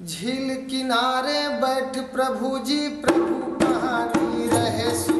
झील किनारे बैठ प्रभु जी प्रभु कहानी रहे सु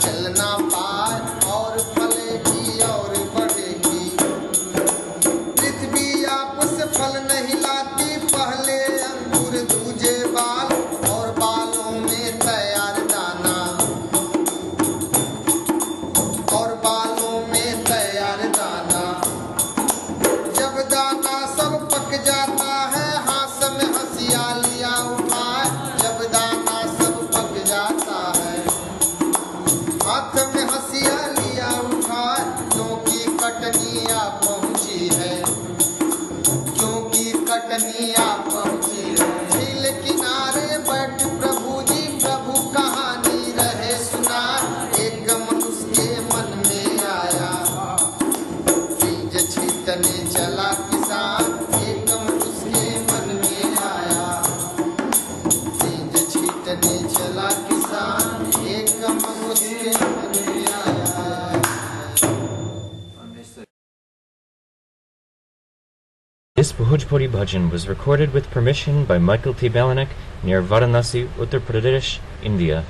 चलना पार और फलेगी और बढ़ेगी। पृथ्वी आपसे फल नहीं लाती पहले चला किसान एकदम उसके मन में आया छीटने चला किसान एकदम उसके मन में आया This Bhojpuri bhajan was recorded with permission by Michael T. Balonek near Varanasi, Uttar Pradesh, India.